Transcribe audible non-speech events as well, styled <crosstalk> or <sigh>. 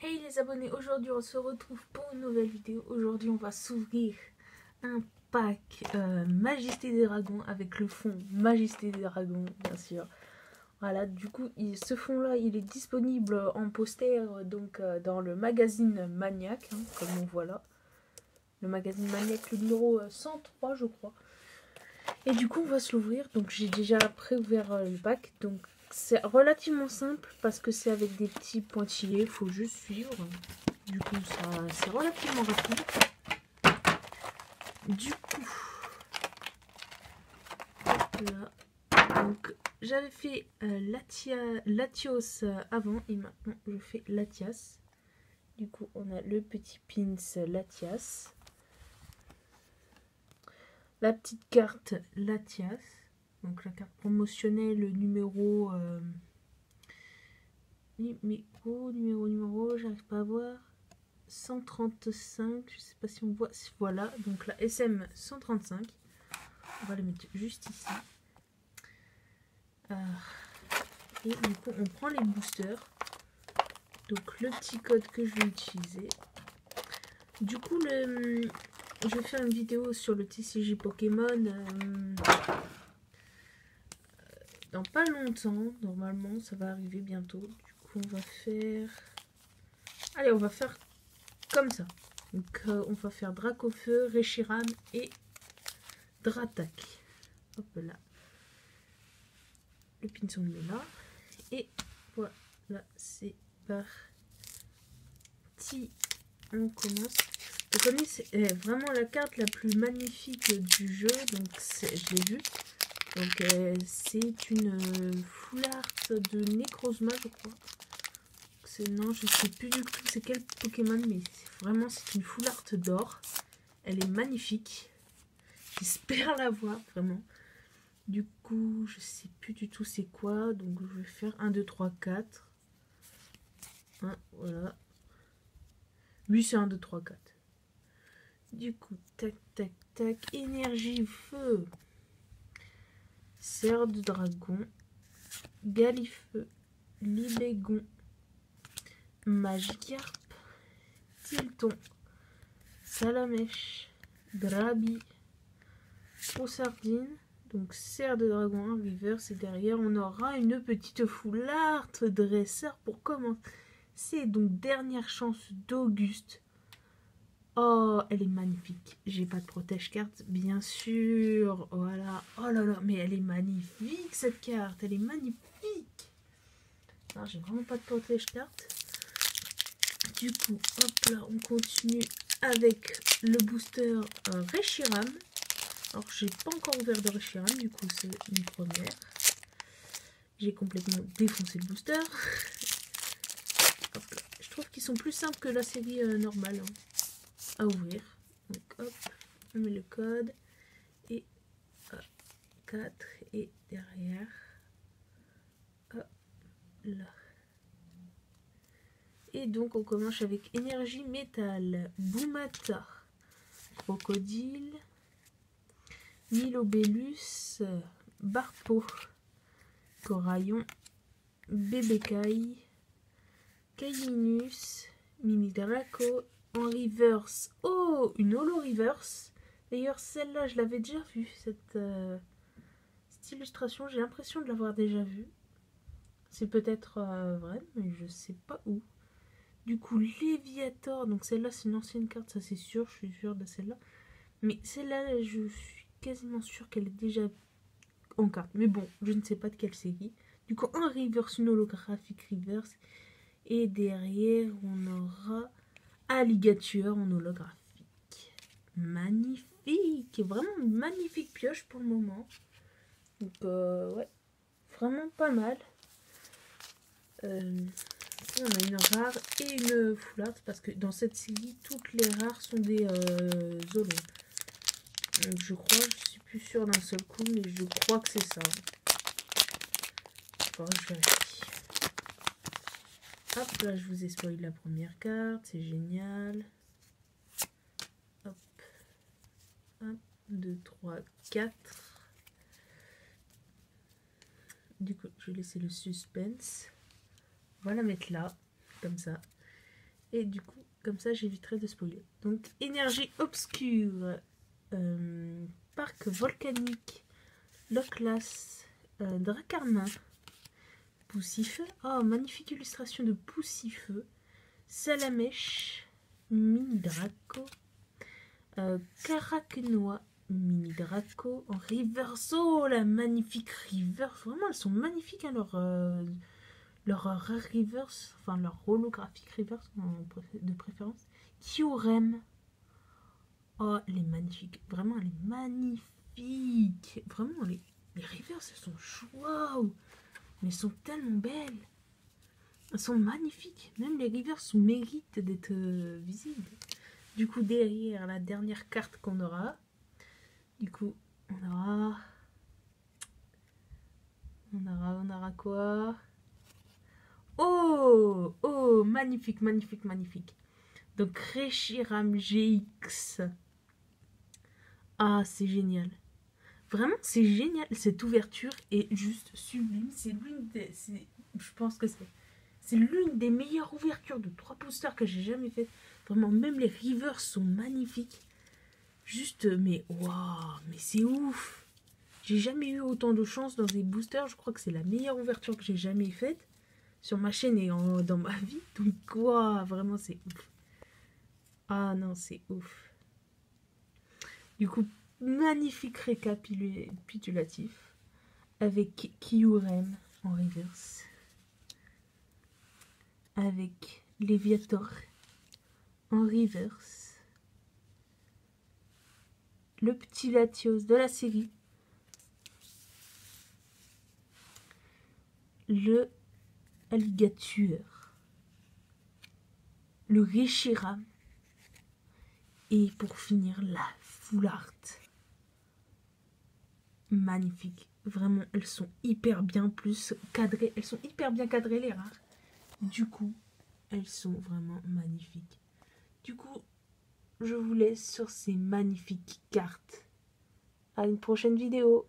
Hey les abonnés, aujourd'hui on se retrouve pour une nouvelle vidéo. Aujourd'hui on va s'ouvrir un pack euh, Majesté des Dragons avec le fond Majesté des Dragons bien sûr. Voilà, du coup ce fond là il est disponible en poster donc euh, dans le magazine Maniac, hein, comme on voit là. Le magazine Maniac, le numéro 103 euh, je crois. Et du coup on va se l'ouvrir, donc j'ai déjà pré-ouvert le pack, donc c'est relativement simple parce que c'est avec des petits pointillés, il faut juste suivre. Du coup, c'est relativement rapide. Du coup, donc j'avais fait euh, Latios avant et maintenant je fais Latias. Du coup, on a le petit pins Latias. La petite carte Latias. Donc la carte promotionnelle, numéro... Euh, numéro, numéro, numéro, j'arrive pas à voir. 135, je sais pas si on voit. Voilà, donc la SM 135. On va la mettre juste ici. Euh, et du coup, on prend les boosters. Donc le petit code que je vais utiliser. Du coup, le, je vais faire une vidéo sur le TCG Pokémon. Euh, dans pas longtemps. Normalement, ça va arriver bientôt. Du coup, on va faire... Allez, on va faire comme ça. Donc, euh, on va faire Dracofeu, Reshiram et Dratak. Hop là. Le pinceau est là. Et voilà, c'est parti. On commence. Vous connaissez, c'est vraiment la carte la plus magnifique du jeu. Donc, je l'ai vu. Donc euh, c'est une euh, foularte de Necrozma je crois. Non, je sais plus du tout c'est quel Pokémon, mais vraiment c'est une foularte d'or. Elle est magnifique. J'espère la voir, vraiment. Du coup, je sais plus du tout c'est quoi. Donc je vais faire 1, 2, 3, 4. voilà. Oui, c'est 1, 2, 3, 4. Du coup, tac, tac, tac. Énergie, feu. Serre de dragon, Galifeu, Libégon, Magikarp, Tilton, Salamèche, Grabi, Sardine, donc serre de dragon, River, et derrière on aura une petite foularde dresseur pour commencer. Donc dernière chance d'Auguste Oh, elle est magnifique. J'ai pas de protège carte, bien sûr. Voilà. Oh là là, mais elle est magnifique cette carte. Elle est magnifique. Non, j'ai vraiment pas de protège carte. Du coup, hop là, on continue avec le booster euh, Reshiram. Alors, j'ai pas encore ouvert de Reshiram, du coup, c'est une première. J'ai complètement défoncé le booster. <laughs> Je trouve qu'ils sont plus simples que la série euh, normale. Hein à ouvrir. Donc hop, on met le code et 4 et derrière. Hop, là. Et donc on commence avec énergie métal, Boumata, Crocodile, Milobellus, Barpo, Coraillon, Bébécaille, Caiminus, Mimidraco reverse. Oh, une holo reverse. D'ailleurs, celle-là, je l'avais déjà vue, cette, euh, illustration. J'ai l'impression de l'avoir déjà vue. C'est peut-être euh, vrai, mais je sais pas où. Du coup, Léviator. Donc celle-là, c'est une ancienne carte, ça c'est sûr. Je suis sûre de celle-là. Mais celle-là, je suis quasiment sûre qu'elle est déjà en carte. Mais bon, je ne sais pas de quelle série. Du coup, un reverse, une holographique reverse. Et derrière, on aura alligator en holographique. Magnifique Vraiment une magnifique pioche pour le moment. Donc, euh, ouais, vraiment pas mal. Euh, on a une rare et une foularde parce que dans cette série, toutes les rares sont des euh. Donc, je crois, je suis plus sûre d'un seul coup, mais je crois que c'est ça. je vérifie. Là je vous ai spoilé la première carte, c'est génial. Hop. 1, 2, 3, 4. Du coup, je vais laisser le suspense. On va la mettre là, comme ça. Et du coup, comme ça, j'éviterai de spoiler. Donc, énergie obscure, euh, parc volcanique, Loclas, euh, Poussifeu. Oh, magnifique illustration de Poussifeu. Salamèche, Mini Draco, euh, Caracnois, Mini Draco, en reverse. Oh, la magnifique reverse. Vraiment, elles sont magnifiques, hein, leur, euh, reverse, enfin leur holographique reverse de préférence. Kyurem. Oh, elle est magnifique. Vraiment, elle est magnifique. Vraiment, les, les reverses, elles sont waouh. Mais elles sont tellement belles. Elles sont magnifiques. Même les reverses méritent d'être euh, visibles. Du coup, derrière la dernière carte qu'on aura, du coup, on aura... On aura, on aura quoi? Oh Oh Magnifique, magnifique, magnifique. Donc, Reshiram GX. Ah, c'est génial. Vraiment, c'est génial. Cette ouverture est juste sublime. C'est l'une des... Je pense que c'est... C'est l'une des meilleures ouvertures de trois posters que j'ai jamais faites. Vraiment, même les rivers sont magnifiques. Juste, mais waouh, mais c'est ouf. J'ai jamais eu autant de chance dans des boosters. Je crois que c'est la meilleure ouverture que j'ai jamais faite sur ma chaîne et dans ma vie. Donc, waouh, vraiment, c'est ouf. Ah non, c'est ouf. Du coup, magnifique récapitulatif avec Kyurem en reverse. Avec Léviator en reverse. Le petit Latios de la série. Le alligator. Le Reshiram. Et pour finir, la full art. Magnifique. Vraiment, elles sont hyper bien plus cadrées. Elles sont hyper bien cadrées, les rares. Du coup, elles sont vraiment magnifiques. Du coup, je vous laisse sur ces magnifiques cartes. À une prochaine vidéo.